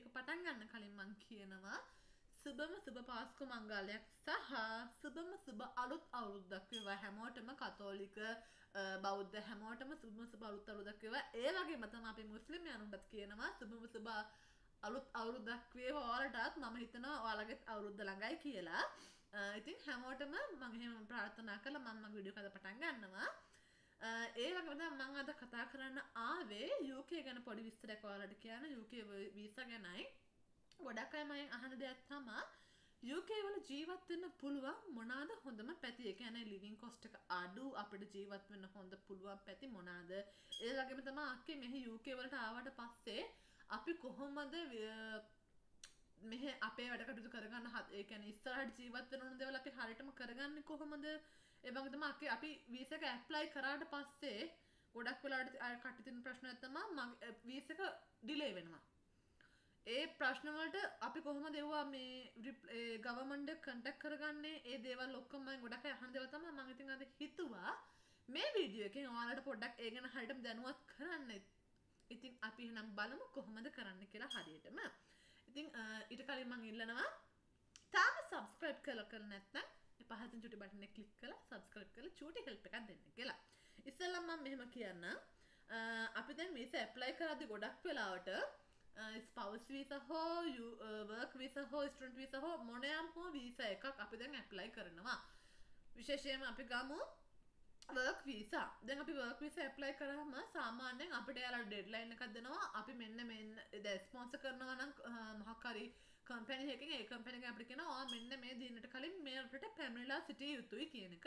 ඉස්සෙල්ලම වීඩියෝ එක පටන් ගන්න කලින් මං කියනවා. සුබම සුබ පාස්කු මංගලයක් සහ සුබම සුබ අලුත් අවුරුද්දක් වේවා. හැමෝටම කතෝලික අ, බෞද්ධ හැමෝටම සුබම සුබ අලුත් අවුරුද්දක් වේවා. ඒ වගේම තමයි අපි මුස්ලිම් යනුන්ටත් කියනවා සුබම සුබ අලුත් අවුරුද්දක් වේවා ඔයාලටත්. මම හිතනවා ඔයාලගෙත් අවුරුද්ද ළඟයි කියලා. අ, ඉතින් හැමෝටම මම එහෙම ප්‍රාර්ථනා කරලා මම මගේ වීඩියෝ එක අද පටන් ගන්නවා. අ, ඒ වගේම තමයි මම අද කතා කරන්න ආවේ UK ගැන පොඩි විස්තරයක් ඔයාලට කියන්න. UK වීසා ගැනයි. ගොඩක් අය මයෙන් අහන දෙයක් තමා UK වල ජීවත් වෙන්න පුළුවන් මොනවාද හොඳම පැති? ඒ කියන්නේ ලිවිං කොස්ට් එක අඩු අපිට ජීවත් වෙන්න හොඳ පුළුවන් පැති මොනවාද ඒ වගේම තමයි අක්කේ මෙහි UK වලට ආවට පස්සේ අපි කොහොමද ව්‍ය- මෙහ අපේ වැඩ කටයුතු කරගන්න හත් ඒ කියන්නේ ඉස්සරහට ජීවත් වෙන ඕන දේවල් අපි හරියටම කරගන්නේ කොහොමද? ඒ වගේ තමයි අපි අපි වීසා එක ඇප්ලයි කරාට පස්සේ ගොඩක් වෙලාවට අය කට්ටිය තියෙන ප්‍රශ්නයක් තමයි මගේ වීසා එක ඩිලේ වෙනවා. ඒ ප්‍රශ්නවලට අපි කොහොම දෙවවා මේ ගවමන්ඩ කටක් කරගන්නේ? ඒ දේවල් ඔක්කම ගොඩක් අහන් දෙවතම මගතින් අද හිතුවා. මේ වීඩියෝ එක ඔයාලට පොඩ්ඩක් ඒගෙන හටම දැනුවත් කරන්න. ඉතින් අපි නම් බලමු කොහොමද කරන්න කියලා හරියටම. ඉතින් අ, ඊට කලින් මං ඉල්ලනවා තාම සබස්ක්‍රයිබ් කල කර නැත්නම් පහත චුටි බටන කලික් කල සබස්ක්‍රයිබ් කල චූටි හෙල්ප එකක් දෙන්න කියලා. ඉස්සල්ලම් මම මෙහෙම කියන්න අ, අපි දැන් මේස ඇප්ලයි කරදි ගොඩක් වෙලාවට ස්පවස් වීස හෝ වර්ක් විස හෝ ස්ටන්ට විස හෝ මොනයම් හෝ වීස එකක් අපි දැන් ඇප්ලයි කරනවා. විශේෂයම අපි ගමු වර්ක් වීසා දැන් අපි වර්ක් විස ඇප්ලයි කරහම සාමාන්‍යයෙන් අපිට යාලා ඩෙඩ්ලයින් එකක් දෙනවා. අපි මෙන්න මෙන්න ස්පොන්ස කරනවා නම් මොහක්කරි කම්පැනි එකකින් ඒ කම්පැනි එක අපිට කියනවා "ඔයා මෙන්න මේ දිනට කලින් මේ අපිට පැමිණලා සිටිය යුතුයි කියන එක.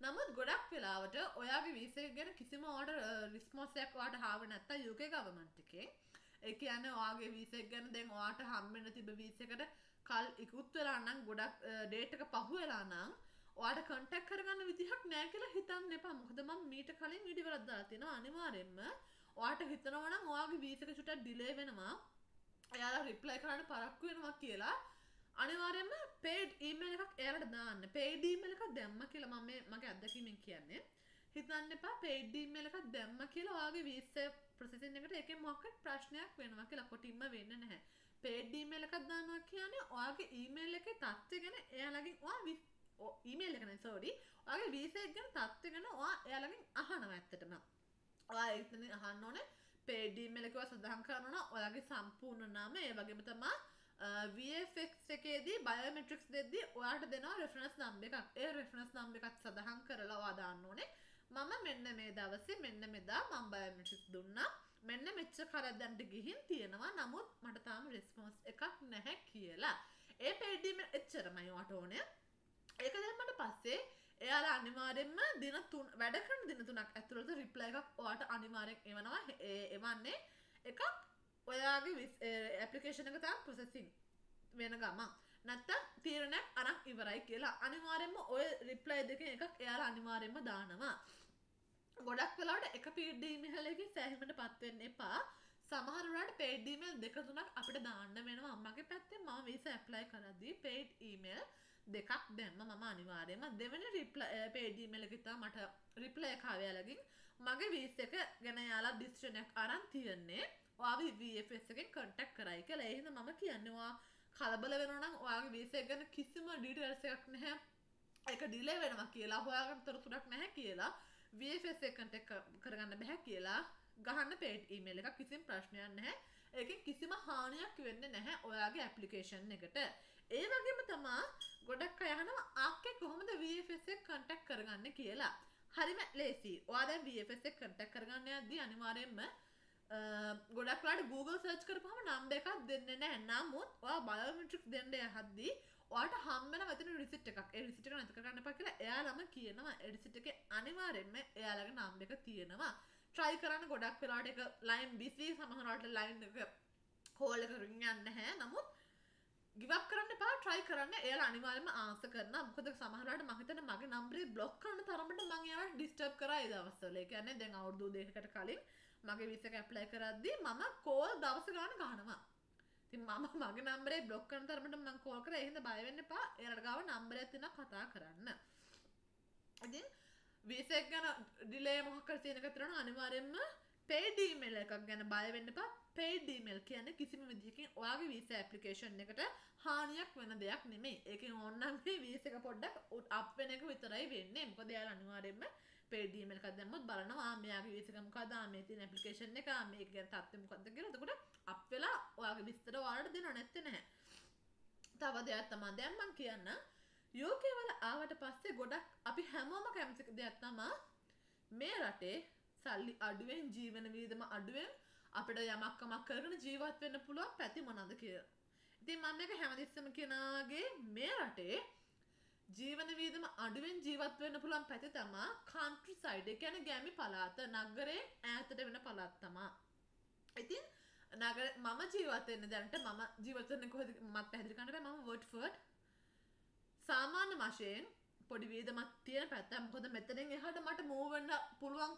නමුත් ගොඩක් වෙලාවට ඔයාගේ වීසා එක ගැන කිසිම ඔයාට රිස්පොන්ස් එකක් ඔයාට ආව නැත්තම් UK ගවර්න්මන්ට් එකෙන් ඒ කියන්නේ ඔයාගේ වීසා එක ගැන දැන් ඔයාට හම්බෙන්න තිබ්බ වීසා එකට කල් ඉක්ුත් වෙලා නම් ගොඩක් ඩේට් එක පහු වෙලා නම් ඔයාට කන්ටැක්ට් කරගන්න විදිහක් නැහැ කියලා හිතන්න එපා. මොකද මම මීට කලින් වීඩියෝ වලක් දාලා තියෙනවා අනිවාර්යෙන්ම ඔයාට හිතනවා නම් ඔයාගේ වීසා එක චුට්ටක් ඩිලේ වෙනවා. එයාලා රිප්ලයි කරන්න පරක්කු වෙනවා කියලා අනිවාර්යෙන්ම පේඩ් ඊමේල් එකක් එයාලට දාන්න. පේඩ් ඊමේල් එකක් දැම්ම කියලා මම මේ මගේ අත්දැකීමෙන් කියන්නේ. හිතන්න එපා පේඩ් ඊමේල් එකක් දැම්ම කියලා ඔයාගේ වීසා ප්‍රොසෙසින් එකට ඒකෙන් මොකක්ද ප්‍රශ්නයක් වෙනවා කියලා කොටින්ම වෙන්නේ නැහැ. පේඩ් ඊමේල් එකක් දානවා කියන්නේ ඔයාගේ ඊමේල් එකේ තත්ත්වය ගැන එයාලගෙන් ඔයා වි- ඔ- ඊමේල් එක නේ සෝරි. ඔයාගේ වීසා එක ගැන තත්ත්වය ගැන ඔයා එයාලගෙන් අහනවා ඇත්තටම. ඔයා එතන අහන්න ඕනේ පේඩ් ඊමේල් එකව සඳහන් කරනවා ඔයාගේ සම්පූර්ණ නාමය ඒ වගේම තමයි VFX එකේදී බයෝමෙට්‍රික්ස් දෙද්දී ඔයාට දෙනවා රෙෆරන්ස් නම්බර් එකක්. ඒ රෙෆරන්ස් නම්බර් එකත් සඳහන් කරලා ඔයා දාන්න ඕනේ. මම මෙන්න මේ දවසේ මෙන්න මෙදා මම බයෝමෙට්‍රික්ස් දුන්නා. මෙන්න මෙච්චර කරක් දැන්ට ගිහින් තියෙනවා. නමුත් මට තාම රෙස්පොන්ස් එකක් නැහැ කියලා. ඒ පේඩ් ඊමේල් එච්චරමයි ඔයාට ඕනේ. ඒක දැම්මට පස්සේ එයාලා අනිවාර්යෙන්ම දින තුන වැඩ කරන දින තුනක් ඇතුළත රිප්ලයි එකක් ඔයාට අනිවාර්යෙන් එවනවා ඒ- එවන්නේ එකක් ඔයාගේ ඇපලිකේෂන එක තාම ප්‍රොසෙසින් වෙන ගම නැත්තම් තීරණයක් අරන් ඉවරයි කියලා අනිවාර්යෙන්ම ඔය රිප්ලයි දෙක එකක් එයාලා අනිවාර්යෙන්ම දානවා ගොඩක් වෙලාවට එක පීඩ් ඊමේලකින් සෑහීමට පත් වෙන්න එපා. සමහර වෙලාවට පේඩ් ඊමේල් දෙක තුනක් අපිට දාන්න වෙනවා. මගේ පැත්තෙන් මම වීසා ඇප්ලයි කරද්දී පේඩ් ඊමේල් දෙකක් දැම්ම මම අනිවාර්යයෙන්ම දෙවෙනි රිප්ලයි පේඩ් ඊමේල් එකේ තමයි මට රිප්ලයි එක ආවයාලගෙන් මගේ වීසා එක ගැන යාලා ඩිසිෂන් එකක් අරන් තියන්නේ. ඔයාගේ VFS එකෙන් කන්ටැක්ට් කරයි කියලා. ඒ හින්දා මම කියන්නේ ඔයා කලබල වෙනවා නම් ඔයාගේ වීසා එක ගැන කිසිම ඩීටේල්ස් එකක් නැහැ. ඒක ඩිලේ වෙනවා කියලා හොයාගන්න තොරතුරක් නැහැ කියලා VFS එක කන්ටැක්ට් කරගන්න බැහැ කියලා ගහන්න පේඩ් ඊමේල් එකක් කිසිම ප්‍රශ්නයක් නැහැ. ඒකෙන් කිසිම හානියක් වෙන්නේ නැහැ ඔයාගේ ඇප්ලිකේෂන් එකට. ඒ වගේම තමා ගොඩක් අය අහනවා ආක්කේ කොහොමද VFS එක කන්ටැක්ට් කරගන්නේ කියලා. හරිම ලේසි. ඔයා දැන් VFS එක කන්ටැක්ට් කරගන්න යද්දී අනිවාර්යයෙන්ම අ, ගොඩක් වෙලාට Google search කරපුවම නම්බර් එකක් දෙන්නේ නැහැ. නමුත් ඔයා බයෝමෙට්‍රික්ස් දෙන්න යහද්දී ඔයාට හම්බෙන මෙතන රිසිට් එකක්. ඒ රිසිට් එක නැති කරගන්න එපා කියලා එයාලම කියනවා. ඒ රිසිට් එකේ අනිවාර්යෙන්ම එයාලගේ නම්බර් එක තියෙනවා. try කරන්න ගොඩක් වෙලාවට ඒක line busy සමහරවිට line එක කෝල් එක ring යන්නේ නැහැ. නමුත් ගිවක් කරන්න එපා try කරන්න එයාලා අනිවාර්යයෙන්ම ආන්සර් කරනවා මොකද සමහරවිට මම හිතන්නේ මගේ නම්බරේ බ්ලොක් කරන තරමට මම එයාලට ඩිස්ටර්බ් කරා ඒ දවස්වල. ඒ කියන්නේ දැන් අවුරුදු දෙකකට කලින් මගේ වීසා එක ඇප්ලයි කරද්දී මම කෝල් දවස ගාන ගහනවා. ඉතින් මම මගේ නම්බරේ බ්ලොක් කරන තරමට මම කෝල් කරා ඒ හින්දා බය වෙන්න එපා. එයාලට ගාව නම්බරයක් තියෙනවා කතා කරන්න. ඉතින් වීසා එක ගැන ඩිලේ මොකක් හරි තියෙනක තියෙනවා අනිවාර්යයෙන්ම පේඩීමල් එකක් ගැන බයවෙන්න පා පේඩීමල් කියන කිසිම විදිහකින් ඔයාගේ වීස ඇපලිකේෂන් එකට හානියක් වෙන දෙයක් නෙමේ ඒක ඔන්නන්ගේ වීසක පොඩ්ඩක් උත් අපෙන එක විතරයි වෙන්නේ. මොකද යාල අනිවාරෙන්ම පේඩීමල් එකක් දැම්මොත් බලනවා මෙයාගේ වීසක මොකද මේ තියෙන ඇප්ලිකේෂන් එක. මේක ගැන තත්ත්වය මොකද්ද? කියලා. එතකොට අප් වෙලා ඔයාගේ විස්තර ඔයාලට දෙනව නැත්තේ නැහැ. තව දෙයක් තමා දැන් මං කියන්න. යෝකේ වල ආවට පස්සේ ගොඩක් අපි හැමෝම කැමති දෙයක් තමා මේ රටේ සල්ලි අඩුවෙන් ජීවන වීදම අඩුවෙන් අපිට යමක් කමක් කරගෙන ජීවත් වෙන්න පුළුවන් පැති මොනවද කියලා. ඉතින් මම මේක හැමතිස්සෙම කියනාගේ මේ රටේ ජීවන වීදම අඩුවෙන් ජීවත් වෙන්න පුළුවන් පැති තමා කන්ට්‍රි සයිඩ් ඒ කියන්නේ ගැමි පළාත නගරේ ඈතට වෙන පළාත් තමා. ඉතින් නගර මම ජීවත් වෙන්න දැනට මම ජීවත් වෙන්නේ කොහෙද මත් පැහැදිලි කරන්න බෑ මම වර්ඩ්ෆර්ඩ් සාමාන්‍ය වශයෙන් පොඩි වීදමක් තියෙන පැත්ත මොකද මෙතනින් එහාට මට මූව් වෙන්න පුළුවන්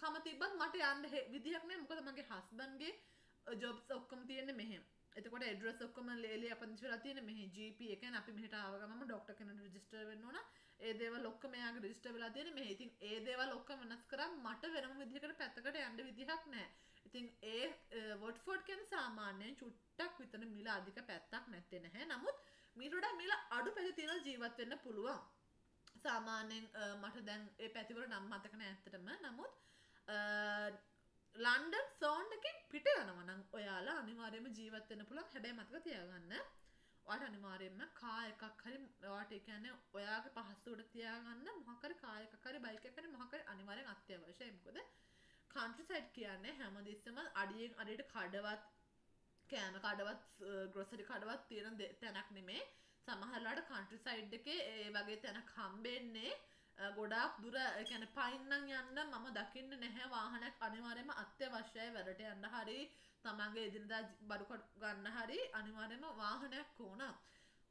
කම තිබ්බත් මට යන්න විදිහක් නෑ. මොකද මගේ හස්බන්ඩ්ගේ ජොබ්ස් ඔක්කොම තියෙන්නේ මෙහෙම. එතකොට එඩ්‍රස් ඔක්කොම ලේලි අපදිංචි වෙලා තියෙන්නේ මෙහි GP එකෙන් අපි මෙහෙට ආව ගමන් ડોක්ටර් කෙනෙක් රෙජිස්ටර් වෙන්න ඕන. ඒ දේවල් ඔක්කොම එයාගේ රෙජිස්ටර් වෙලා තියෙන්නේ මෙහි. ඉතින් ඒ දේවල් ඔක්කොම වෙනස් කරා මට වෙනම විදිහකට පැත්තකට යන්න විදිහක් නෑ. ඉතින් ඒ වොට්ෆෝඩ් කියන සාමාන්‍යයෙන් චුට්ටක් විතර මිල අධික පැත්තක් නැත්තේ නැහැ. නමුත් මීටඩා මිල අඩු පැති තියෙන ජීවත් වෙන්න පුළුවන්. සාමාන්‍යයෙන් මට දැන් ඒ පැතිවල නම් මතකන ඇත්තටම. නමුත් ලන්ඩන් සෝන්ඩකින් පිට යනවනම් ඔයාලා අනිවාර්යයෙන්ම ජීවත් වෙන්න පුළුවන්. හැබැයි මතක තියාගන්න ඔයාට අනිවාර්යයෙන්ම කා එකක් හරි ඔයාට ඒ කියන්නේ ඔයාගේ පහසුවට තියාගන්න මොකක් හරි කා එකක් හරි බයික් එකක් හරි මොකක් හරි අනිවාර්යෙන් අත්‍යවශ්‍යයි. මොකද කන්ට්‍රි සයිඩ් කියන්නේ හැමදෙස්සම අඩියෙන් අඩියට කඩවත් කෑම කඩවත් ග්‍රොසරි කඩවත් තියෙන තැනක් නෙමේ. සමහරලාට කන්ට්‍රි සයිඩ් එකේ ඒ වගේ තැනක් හම්බෙන්නේ ගොඩාක් දුර කැන පයින්නම් යන්න මම දකින්න නැහැ. වාහනයක් අනිවාර්යම අත්‍යවශ්‍යයි. වැඩට යන්න හරි තමන්ගේ එදිනදා බඩුකොට ගන්න හරි අනිවාර්යම වාහනයක් ඕන.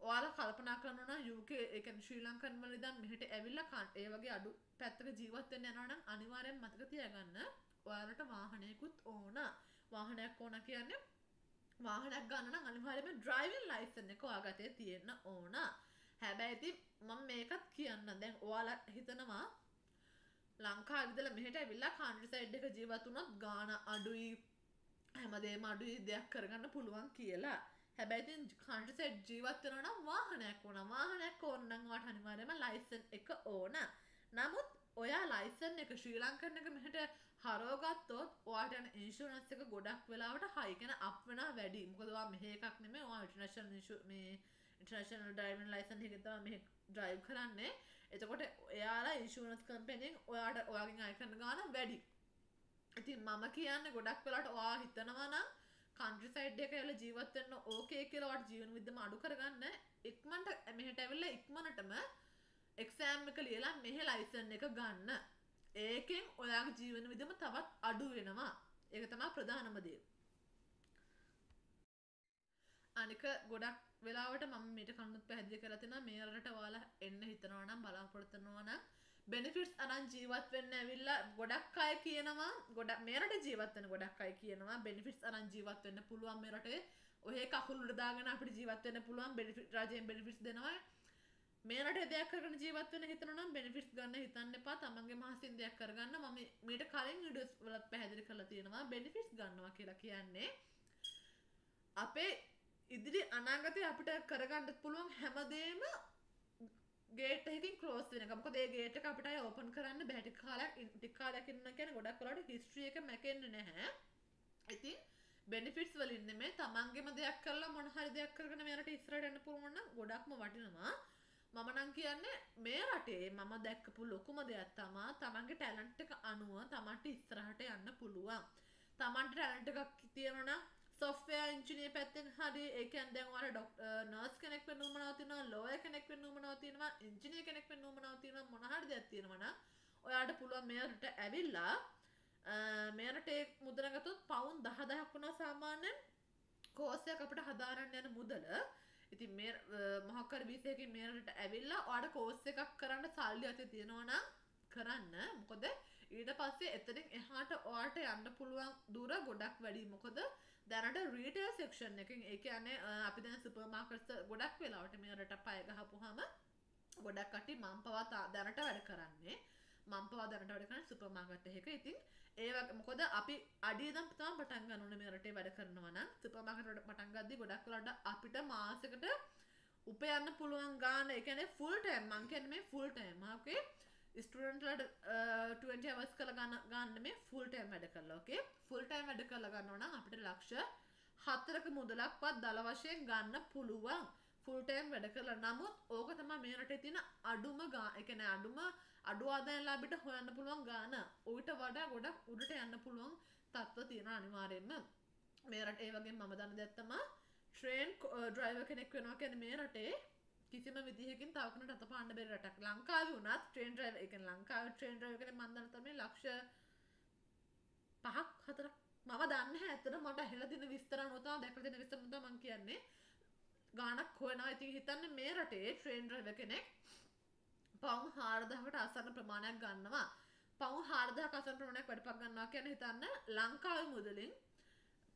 ඔයාල කල්පනා කරනවා යුක එක ශ්‍රී ලංකන් වල ඉඳන් මෙහෙට ඇවිල්ලා කන් ඒ වගේ අඩු පැත්තක ජීවත් වෙන්න යනවා නම් අනිවාර්යෙන් මතක තියාගන්න ඔයාලට වාහනයකුත් ඕන. වාහනයක් ඕන කියන්නේ වාහනයක් ගන්න නම් අනිවාර්යයෙන්ම ඩ්‍රයිවිං ලයිසන් එක ඔයාගතේ තියෙන්න ඕන. හැබැයි ඉතින් මම මේකත් කියන්න. දැන් ඔයාලා හිතනවා ලංකාවිදල මෙහට ඇවිල්ලා කාන්ට්‍රි සයිඩ් එක ජීවත් වුණොත් ගාන අඩුයි හැමදේම අඩුයි දෙයක් කරගන්න පුළුවන් කියලා. හැබැයි කාන්ට්‍රි සයිඩ් ජීවත් වෙනවා නම් වාහනයක් ඕන. වාහනයක් ඕනනම් වාට අනිවාර්යයෙන්ම ලයිසන් එක ඕන. නමුත් ඔයා ලයිසන් එක ශ්‍රී ලංකන් එක මෙහට හරෝගත්තොත් ඔයාට යන ඉන්ශුරන්ස් එක ගොඩක් වෙලාවට හයි කෙන අප් වෙනා වැඩි. මොකදවා මෙහ එකක් නෙමේ ඔයා ඉන්ටර්නැෂනල් මේ ඉන්ටර්නැෂනල් ඩ්‍රයිවිං ලයිසන් එක තමයි මේ ඩ්‍රයිව් කරන්නේ. එතකොට එයාලා ඉන්ශුරන්ස් කම්පැනිෙන් ඔයාට ඔයාගෙන් අය කරන ගාන වැඩි. ඉතින් මම කියන්න ගොඩක් වෙලාට ඔයා හිතනවා නම් කන්ට්‍රි සයිඩ් එක එල ජීවත්වන්න ඕකේ කියලවට ජීවන විදම අඩු කරගන්න. ඉක්මට මෙහට ඇවිල්ල ඉක්මනටම එක්සෑම් එක ලියලා මෙහෙ ලයිසන් එක ගන්න. ඒකෙන් ඔයාගේ ජීවන විදම තවත් අඩු වෙනවා. ඒක තමා ප්‍රධානමදේ අනික ගොඩක් වෙලාවට මම මේට කනුත් පැහැදිලි කරලා තියෙනවා මේ රටට ඔයාලා එන්න හිතනවා නම් බලාපොරොත්තු වෙනවා නම් බෙනිෆිට්ස් අරන් ජීවත් වෙන්න ඇවිල්ලා ගොඩක් අය කියනවා ගොඩක් මේ රටේ ජීවත් වෙන ගොඩක් අය කියනවා බෙනිෆිට්ස් අරන් ජීවත් වෙන්න පුළුවන් මේ රටේ. ඔය කකුල් උඩ දාගෙන අපිට ජීවත් වෙන්න පුළුවන් බෙනිෆිට් රජයෙන් බෙනිෆිට්ස් දෙනවා. මේ රටේ දෙයක් කරගෙන ජීවත් වෙන්න හිතනවා නම් බෙනිෆිට්ස් ගන්න හිතන්න එපා. තමන්ගේ මහසින් දෙයක් කරගන්න. මම මීට කලින් වීඩියෝස් වලත් පැහැදිලි කරලා තියෙනවා බෙනිෆිට්ස් ගන්නවා කියලා කියන්නේ. අපේ ඉදිරි අනාගතය අපිට කරගන්නත් පුළුවන් හැමදේම ගේටකින් කලෝස් වෙන මොකද ඒ ගේට අපිට ඕපන් කරන්න බැටි කාලක් ටික්කාලකින්න කියන ගොඩක් කලට හිස්ට්‍රිය එක මැකෙන්න්න නැහැ. ඉතින් බෙනිෆිටස් වලින්න මේ තමන්ගේම දෙයක් කරලා මොනහරි දෙයක් කරන මේට ඉස්රටන්න පුරුවන්න ගොඩක්ම වටිනවා. මම නං කියන්නේ මේ රටේ මම දැක්කපු ලොකුම දෙයක් තමා තමන්ගේ ටැලන්ට් එක අනුව තමන්ට ඉස්සරහට යන්න පුළුවන්. තමන්ට ටැලන්ට් එකක් තියෙනවා සොෆ්ටය ඉංචිනය පැත්තෙන් හරි ඒකන් දැන්වාට ඩොක් නර්ස් කෙනෙක් නුමනාවතින ලෝය කෙනෙක් නුමනාවතිනවා ඉංචිනය කෙනෙක් නුමනාවතින මොනහට දැත්තියෙනවන ඔයාට පුළුවන් මෙයට ඇවිල්ලා මේනටේ මුදරගතුත් පවුන් දහදහක් වුණා සාමාන්‍යෙන් කෝසයක් අපට හදාරන්න යන මුදල. ඉතින් මේ මොහක්කර විසයකින් මේරට ඇවිල්ලා ඔයාට කෝස්ස එකක් කරන්න සල්ලි අත තියෙනවනම් කරන්න. මොකොද ඊට පස්සේ එතනින් එහාට ඔයාට යන්න පුළුවන් දුර ගොඩක් වැඩි. මොකොද දැනට රීටල් සෙක්ෂන් එකින් ඒ කියන්නේ අපි දැන් සුපර් මාකට්ස් ගොඩක් වෙලාවට මේ රට පය ගහපුවාම ගොඩක් කටි මම පවා දැනට වැඩ කරන්නේ. මම්පවා දැනට වැඩ කරන සුපර්මාකට් එකක ඉතින් ඒවක් මොකද අපි අඩියදම් තම පටන් ගන්න ඕනේ මේ රටේ වැඩ කරනවා නම්. සුපර්මාකට් වලට පටන් ගද්දි ගොඩක් වෙලාවට අපිට මාසෙකට උපයන්න පුළුවන් ගාන ඒ කියන්නේ ෆුල් ටයිම් මං කියන්නේ මේ ෆුල් ටයිම් ඕකේ ස්ටඩන්ටලට 20 අවස් කළ ගන්න ගන්න මේ ෆුල් ටයිම් වැඩ කරලා ඕකේ ෆුල් ටයිම් වැඩ කරලා ගන්නවා නම් අපිට ලක්ෂ හතරක මුදලක්වත් දල වශයෙන් ගන්න පුළුවන්. ෆුල්ටයිම් වැඩ කරලා. නමුත් ඕක තම මේ රටේ තියෙන අඩුම ගා එකන අඩුම අඩු ආදායලාබිට හොයන්න පුළුවන් ගාන. ඔයිට වඩා ගොඩක් උඩට යන්න පුළුවන් තත්ව තියෙන අනිවාරයෙන්ම. මේ රටේ වගේ මම දන්න දැත්තම ට්‍රේන් ඩ්‍රයිව කෙනෙක් වෙනවා කැන මේ රටේ කිසිම විදිහකින් තවකනට අත පාන්න බෙර රටක්. ලංකාව වුණත් ට්‍රේන් ්‍රයිව එක ලංකාව ට්‍රේන් ්‍රයිව කන මන්දනතම ලක්ෂ පහක් හතරක්. මම දන්න ඇතර මට හෙල දින විස්තර නොතා දැක දෙන විස්තර නොත මං කියන්නේ. ගානක් හොයනවා. ඉතින් හිතන්න මේ රටේ ට්‍රේන්ඩරව කෙනෙක් පවුන් හාරදහකට අසන්න ප්‍රමාණයක් ගන්නවා. පවු හාරදහ කසන් ප්‍රමාණයක් වැඩපක් ගන්නවා කියන හිතන්න ලංකාව මුදලින්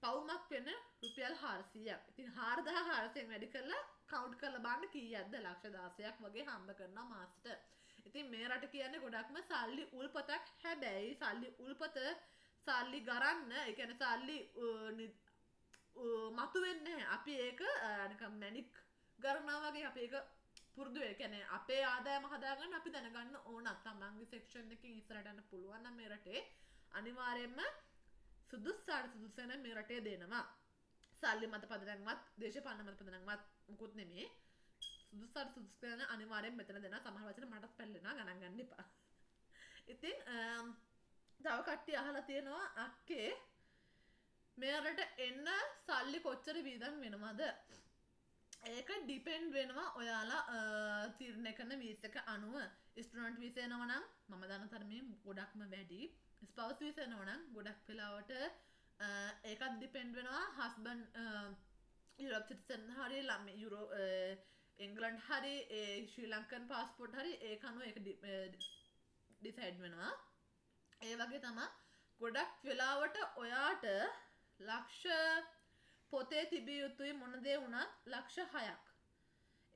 පවුමක් වෙන රුපියල් හාරසියක් ඉතින් හාරදහ හාරසයෙන් වැඩි කරලා කවුඩ් කරල බාන්න කී අද ලක්ෂ දාසයක් වගේ හම්බ කරනවා මාස්ට. ඉතින් මේ රට කියන්නේ ගොඩක්ම සල්ලි උල්පතක් හැබැයි සල්ලි උල්පත සල්ලි ගරන්න එකන සල්ලි මතු වෙන්න අපි ඒක මැනික් ගරනාවගේ අප ඒක පුරදුව කැන අපේ ආදායම හදාගන්න අපි දැනගන්න ඕනත් තමන්ගේ සෙක්ෂන් එක ඉස්රටන්න පුළුවන්න මේ රටේ. අනිවාරයෙන්ම සුදුස්සාට සුදුසන මේ රටේ දෙනවා. සල්ලි මත පදනක්වත් දේශ පන්න මත පදනක්වත් මුකුත් නෙමේ. සුදුසාට සුදුස්කන අනිවාරයෙන් මෙතන දෙන සමහවචන මටත් පැල්ලෙන ගණගන්න එපා. ඉතින් තව කට්ටි අහලා තියෙනවා අක්කේ මෙරට එන්න සල්ලි කොච්චර වීදම් වෙනවාද? ඒක ඩිපෙන්ඩ් වෙනවා ඔයාලා තිරණය කන වීසක අනුව. ස්ටනට් විසයනවනම් මම දන තරමින් ගොඩක්ම වැඩි. ස්පවස් විසනවනම් ගොඩක් වෙලාවට ඒකත් ඩිපෙන්ඩ් වෙනවා හස්බන් යුරප්චිතසන් හරි ලම යුරෝ එංගලන්් හරි ඒ ශ්‍රී ලංකන් පාස්පොට් හරි ඒ අනුව එක ඩිසයිඩ් වෙනවා. ඒ වගේ තමා ගොඩක් වෙලාවට ඔයාට ලක්ෂ පොතේ තිබිය යුතුයි මොනදේ වුණත් ලක්ෂ හයක්.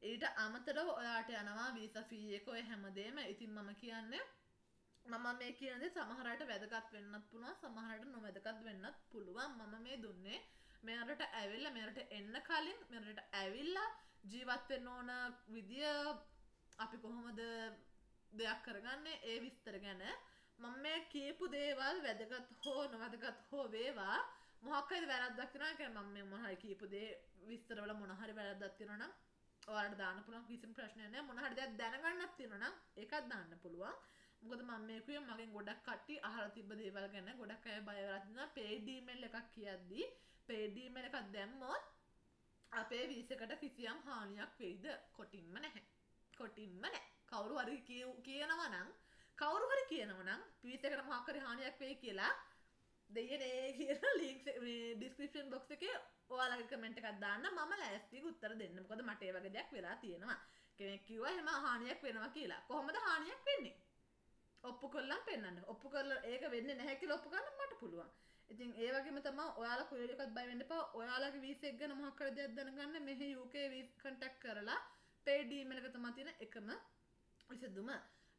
ඊට අමතරව ඔයාට යනවා වීස ෆීයකොය හැමදේම. ඉතින් මම කියන්නේ මම මේ කියනද සමහරට වැදගත් වෙන්නත් පුුණා සමහරට නොවැදගත් වෙන්නත් පුළුවන්. මම මේ දුන්නේ මෙරට ඇවිල්ල මෙරට එන්න කලින් මෙරට ඇවිල්ලා ජීවත්වෙන්න ඕන විදිිය අපි කොහොමද දෙයක් කරගන්නේ ඒ විස්තර ගැන. මම මේ කියපු දේවල් වැදගත් හෝ නොවැදගත් හෝ වේවා. මොහක්කයි වැරද්දක් වෙනවා කියන්නේ මම මේ මොනහරි කියපු දේ විස්තරවල මොනහරි වැරද්දක් තියෙනවා නම් ඔයාලට දාන්න පුළුවන් කිසිම ප්‍රශ්නයක් නැහැ. මොන හරි දෙයක් දැනගන්නත් තියෙනවා නම් ඒකත් දාන්න පුළුවන්. මොකද මම මේ කිව්වේ මගෙන් ගොඩක් කට්ටිය අහලා තිබ්බ දේවල් ගැන. ගොඩක් අය බය වෙලා තිනවා paid email එකක් කියද්දි paid email එකක් දැම්මොත් අපේ වීසකට කිසියම් හානියක් වෙයිද? කොටින්ම නැහැ. කොටින්ම නැහැ. කවුරු හරි කියනවා නම් කවරු හරි කියනවනම් පිවිතකට මහකර හානියක් වේ කියලා දෙයනේ කියන ලික් ඩිස්ක්‍රපෂන් බොක්ස එක ඔයාලගේ කමෙන්ට් එකක් දාන්න. මම ලෑස්ති උත්තර දෙන්න. මොකද මට ඒ වගේ දෙයක් වෙලා තියෙනවා. කෙනෙක් කිව්වා එහෙම හානියක් වෙනවා කියලා. කොහොමද හානියක් වෙන්නේ? ඔප්පු කරලා පෙන්වන්න ඔප්පු කරලා ඒක වෙන්නේ නැහැ කියලා ඔප්පු කරන්න මට පුළුවන්. ඉතින් ඒ වගේම තමයි ඔයාලා කොහෙද එකක් බය වෙන්න එපා. ඔයාලගේ වීසා එක ගැන මොකක් හරි දෙයක් දැනගන්න මෙහි UK වීසා කන්ටැක්ට් කරලා paid email එක තමයි තියෙන එකම විසඳුම.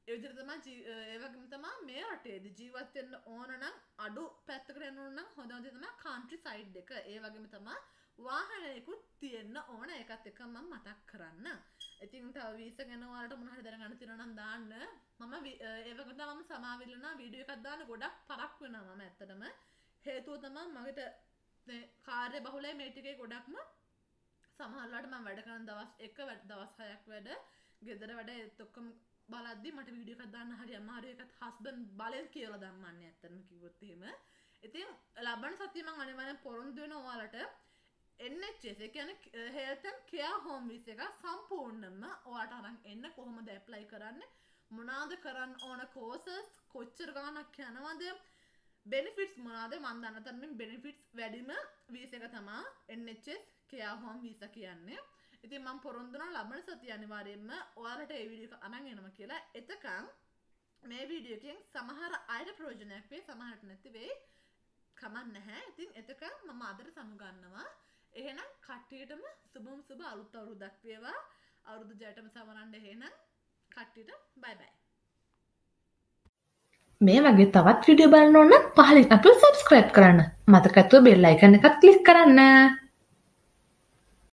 එවිදිර තමා ඒවගේම තමා මේ රටේද ජීවත්වෙන්න ඕනනම් අඩු පැත්තකරයන්නුනම් හොඳවද තම කාන්ට්‍රි සයිඩ් එක. ඒ වගේම තමා වාහනයකුත් තියෙන්න ඕන. එකත් එක මම මතක් කරන්න. ඉතින් තව වීස ගැනවාලට මොහට දැනගන්න තිරනම් දාන්න. මම ඒවකට මම සමාවිල්ලන වීඩිය එකක් දාන්න. ගොඩක් පරක් වෙන මම ඇත්තටම. හේතුව තමා මගට කාර්ය බහුලයි මේටිකේ ගොඩක්ම. සමහල්ලට ම වැඩ කරන දවස් එක වැඩ දවස් හයක් වැඩ. ගෙදර වැඩ එත්තොක්කම බලද්දි මට වීඩියෝ එකක් දාන්න හරි අමාරු එකත් හස්බන්ඩ් බලෙන් කියලා දැම්මන්න ඇත්තටම කිව්වොත් එහෙම. ඉතින් ලබන සතිය මම අනිවාර්යෙන් පොරොන්දු වෙනවා ඔයාලට. NHS ඒ කියන්නේ health and care home visit එක සම්පූර්ණයෙන්ම ඔයාලට අරන් එන්න කොහොමද ඇප්ලයි කරන්නේ මොනවාද කරන්න ඕන courses කොච්චර ගාණක් යනවද බෙනිෆිට්ස් මොනවාද මම දන්න තරමින් බෙනිෆිට්ස් වැඩිම වීසා එක තමයි NHS care home visa කියන්නේ ඉතින් මම පොරොන්දුනා ලබන සති අනිවාර්යයෙන්ම ඔයාලට ඒ වීඩියෝ එක අරන් එනවා කියලා. එතකන් මේ වීඩියෝ එකෙන් සමහර අයට ප්‍රයෝජනයක් වේ සමහරට නැති වෙයි. කමක් නැහැ. ඉතින් එතකන් මම අදට සමුගන්නවා. එහෙනම් කට්ටියටම සුබම සුබ අලුත් අවුරුද්දක් වේවා. අවුරුදු ජයටම සමරන්න එහෙනම් කට්ටියට බයි බයි. මේ වගේ තවත් විඩිය බලන්න ඕන්න පහලින් අප සබස්ක්‍රයිබ් කරන්න මතකත්ව බෙල් අයිකන්න එකත් කලික් කරන්න